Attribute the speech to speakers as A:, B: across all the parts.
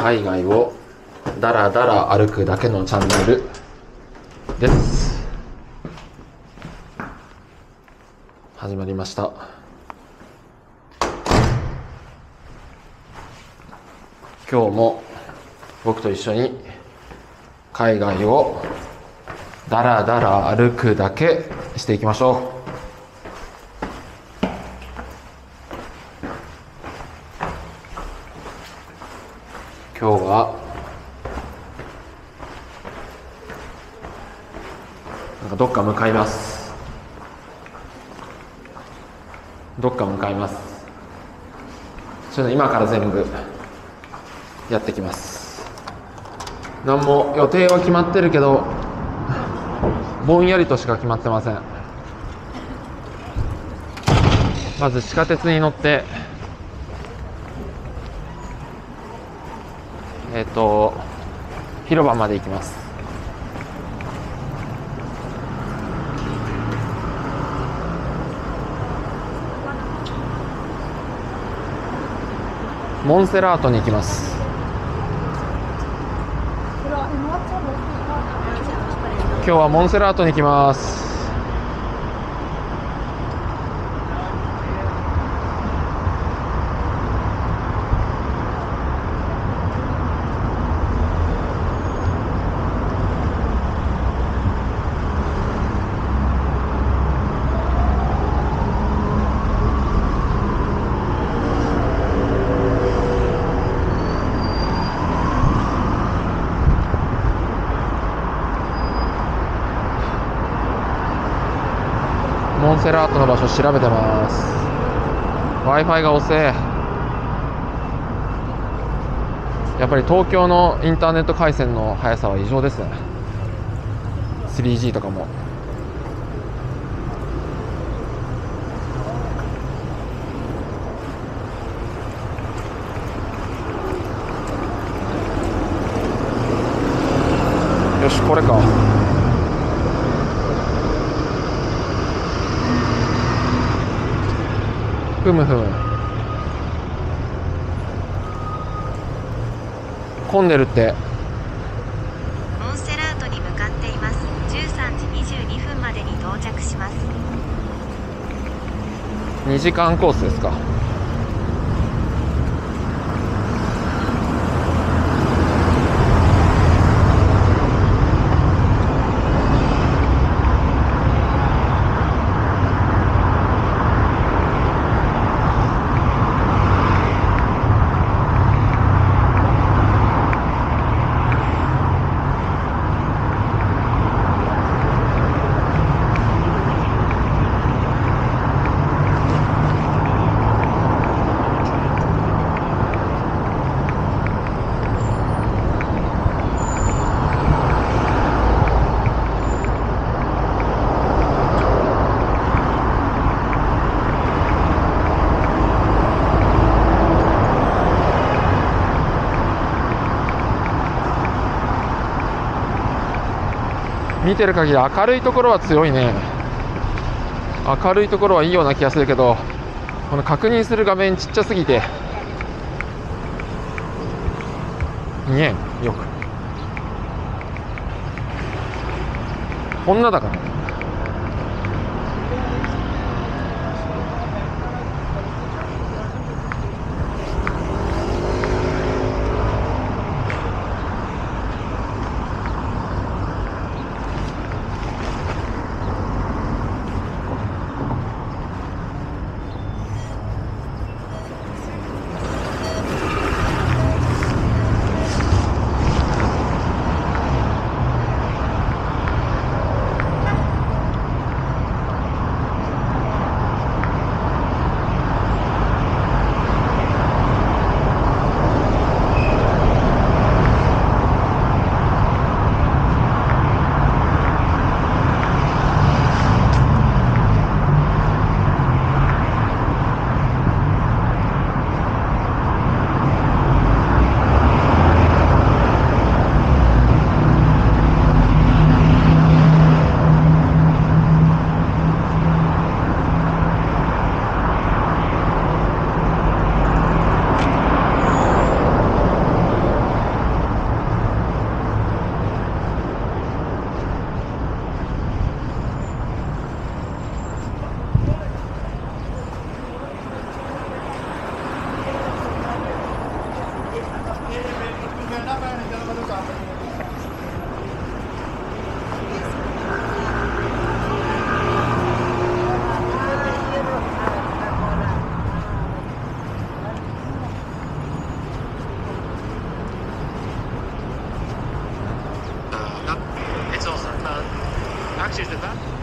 A: 海外をだらだら歩くだけのチャンネルです。始まりました。今日も僕と一緒に海外をだらだら歩くだけしていきましょう今日はなんかどっか向かいますどっか向かいますちょっと今から全部やってきます。何も予定は決まってるけどぼんやりとしか決まってません。まず地下鉄に乗ってえっ、と広場まで行きます。モンセラートに行きます。今日はモンセラートに行きます。モンセラートの場所調べてます。W i f i が遅えやっぱり東京のインターネット回線の速さは異常ですね。3G とかも。よしこれか。ふむふむ混ん。でるって
B: モンセラートに向かっています13時22分までに到着します
A: 2時間コースですかてる限り明るいところは強いね。明るいところはいいような気がするけどこの確認する画面ちっちゃすぎて。見えんよく。女だから。
C: ね taxista, tá?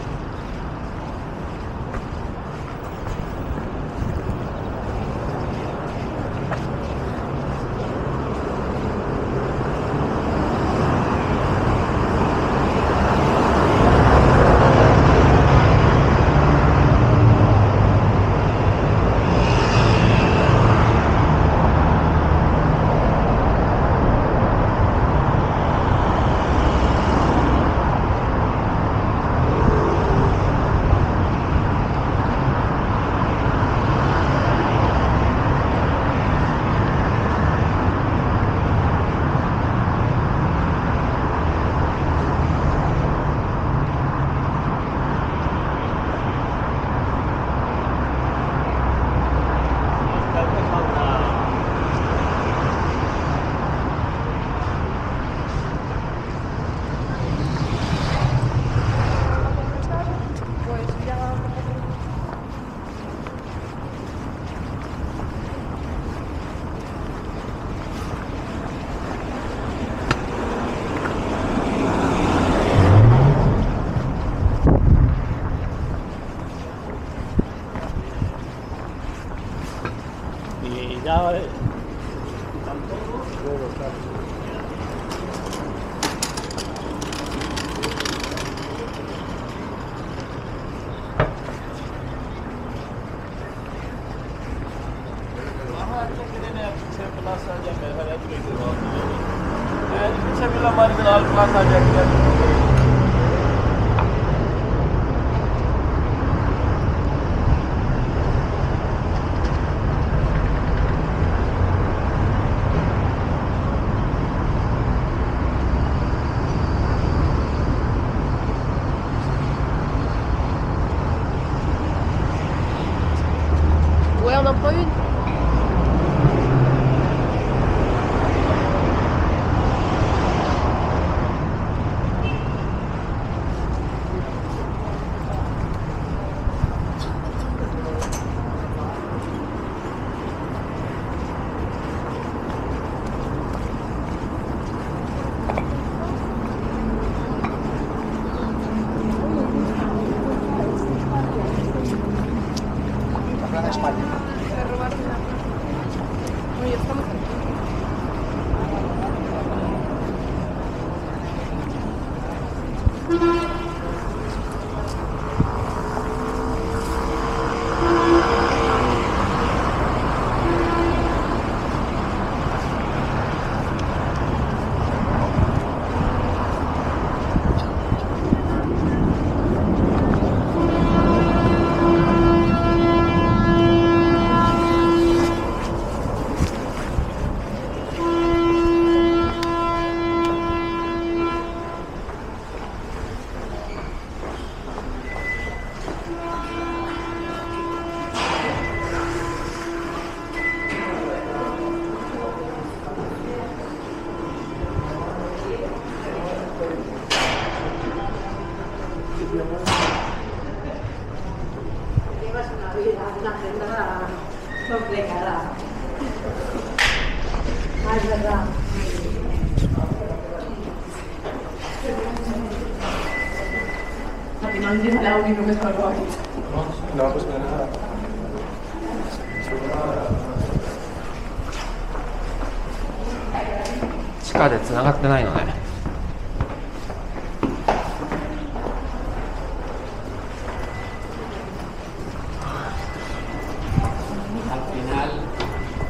C: Al final llega la única que está guay.
D: No, pues nada.
A: 地下でつながってないのね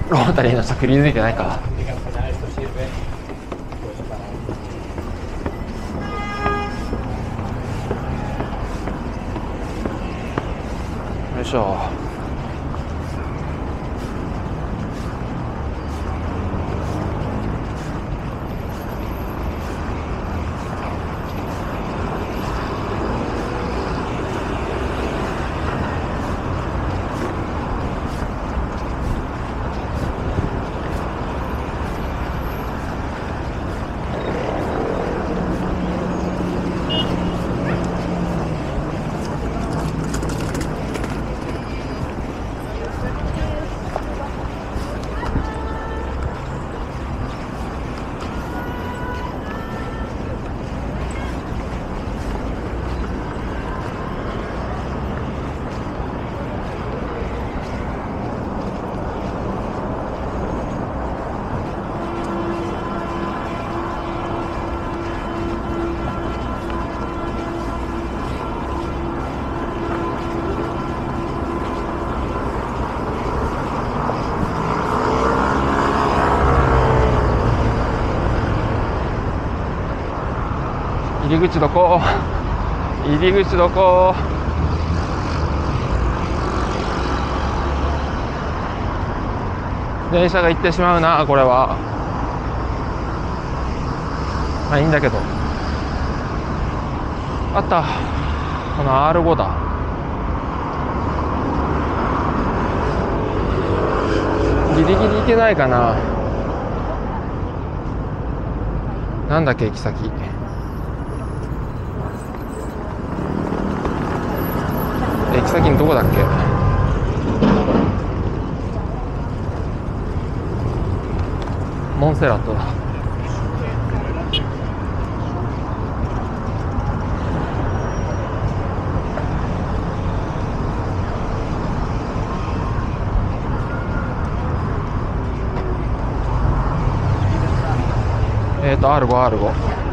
A: ロータリーの人くり抜いてないかしょう。入り口どこ？入り口どこ？電車が行ってしまうなこれは。まあいいんだけど。あった。この R5 だ。ギリギリ行けないかな。なんだっけ行き先。近どこだっけモンセラットだえ
E: っ、ー、と R5R5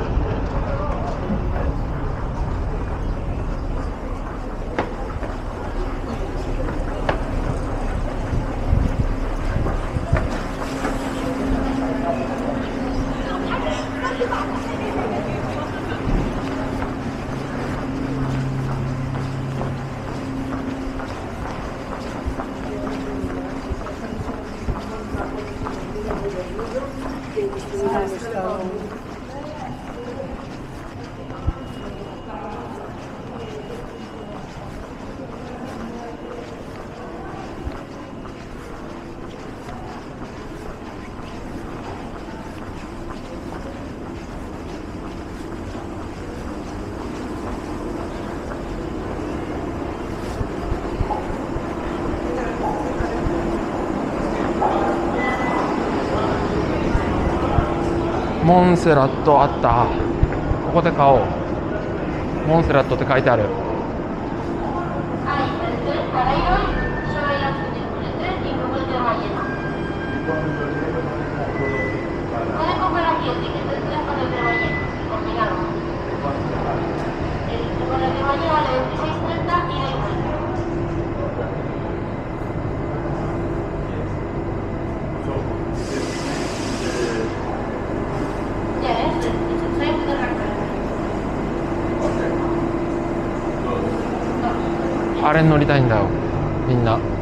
E: セラットあった。ここで買おう。モンセラットって書いてある。あれに乗りたいんだよ。みんな。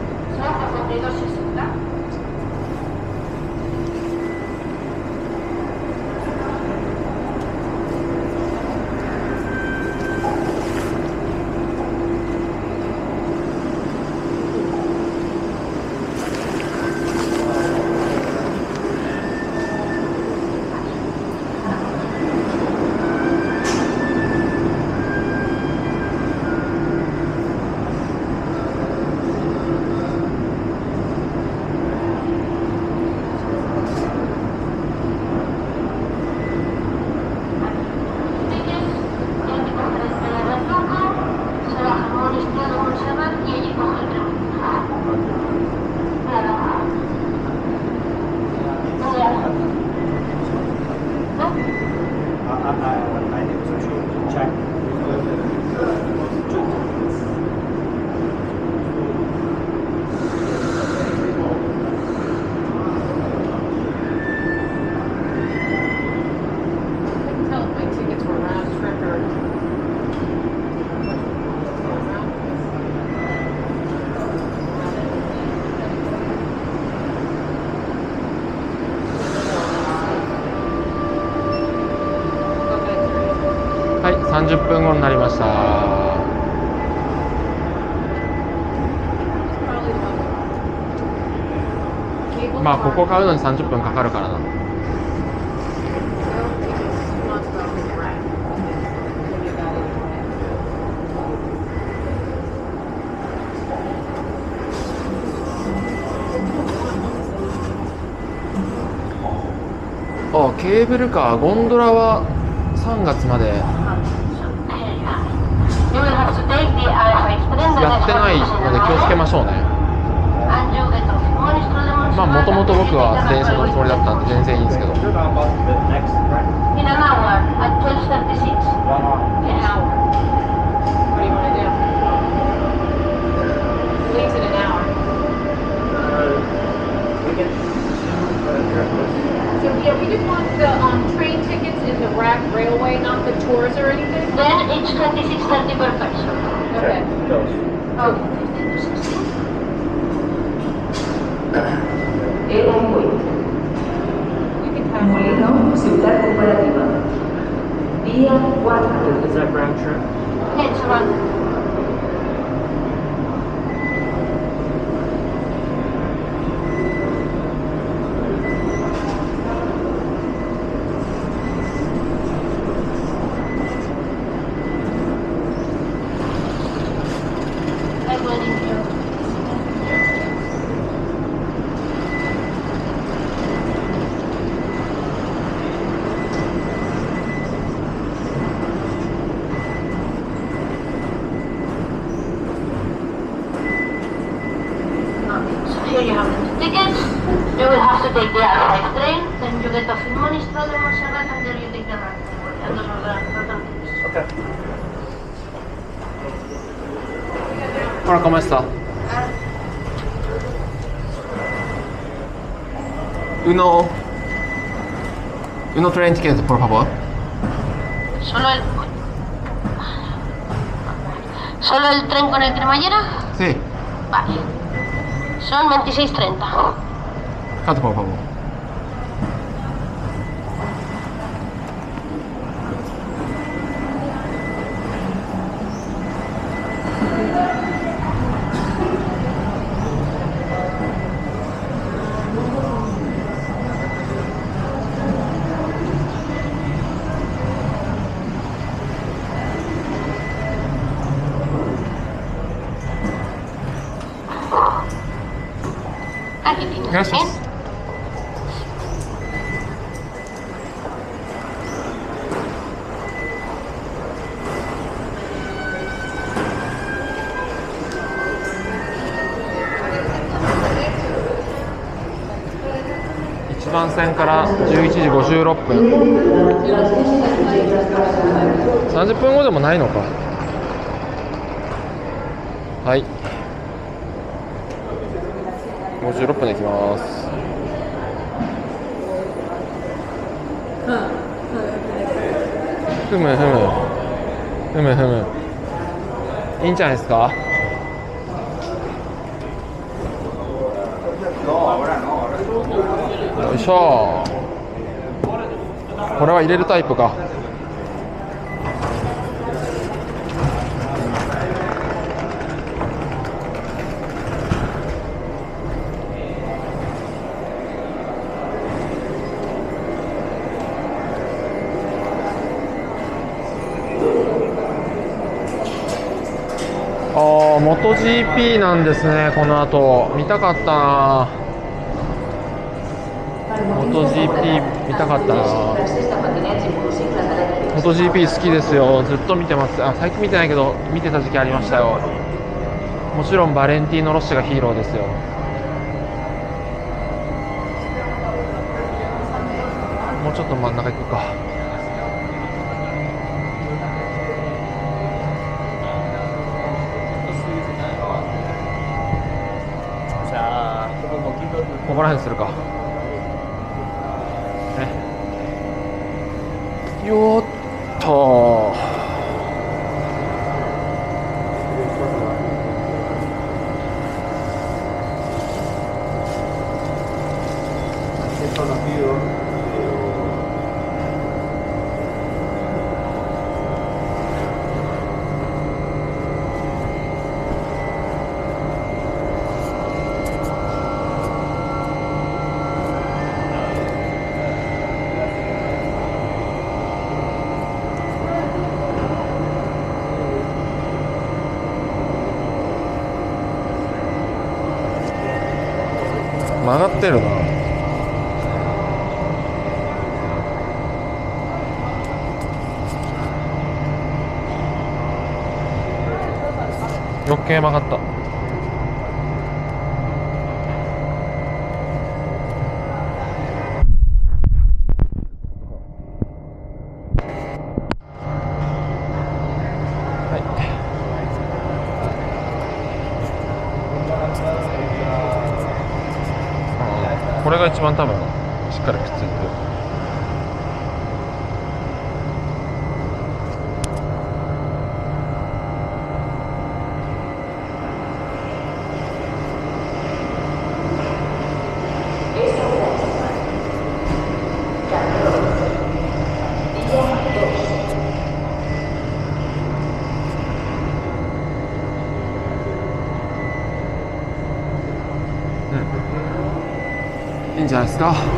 E: 30分後になりました。まあここ買うのに30分かかるからな。あケーブルカーゴンドラは3月まで。やってないので気をつけましょうね。まあもともと僕は電車のつもりだったんで全然いいんですけど。
F: Paulo.
G: Then
F: you
G: get off in Monistra de Montserrat and there
E: nos ordenamos.
D: Ok.
A: Hola, ¿cómo está? Uno. Uno tren ticket, por favor.
E: Solo el. ¿Solo el tren con el cremallera?
A: Sí.
E: Vale. Son 26.30.
A: 卡特
E: 跑跑
A: 吗？
E: 啊，
A: 卡特。線から11時56分。30分後でもないのか。はい。56分で行きます。ふむふむ。ふむふむ。いいんじゃないですか
D: No, ahora no, ahora
A: よいしょ。これは入れるタイプか。ああ、元 GP なんですね、この後。見たかったな。元 GP 見たかったな。
H: Motocicles elèctrics.
A: 元 GP 好きですよ、ずっと見てます。あ、最近見てないけど、見てた時期ありましたよ。もちろんバレンティーノ・ロッシがヒーローですよ。もうちょっと真ん中行くか。ここら辺するか。よっと。余計曲がった。これが一番多分。しっ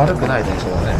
D: 悪くない電車だね。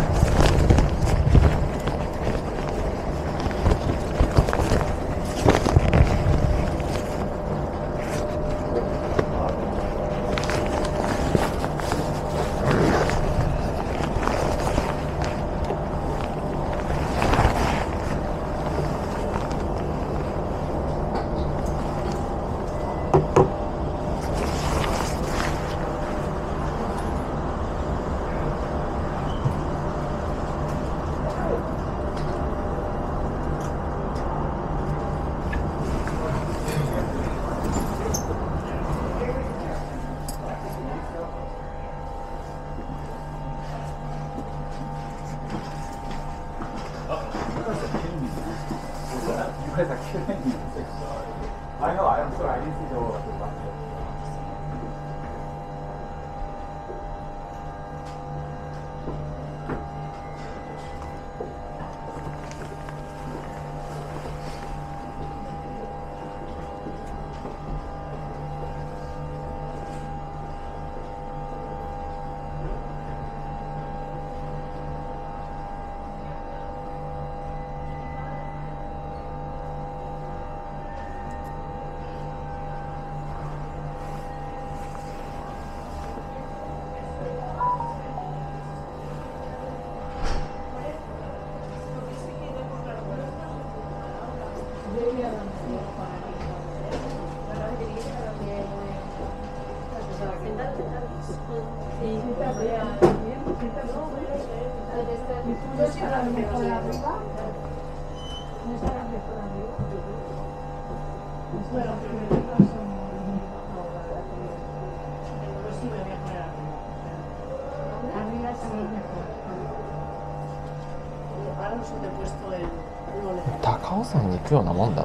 D: Una monta,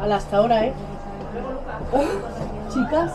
I: me hasta ahora, ¿eh? Chicas.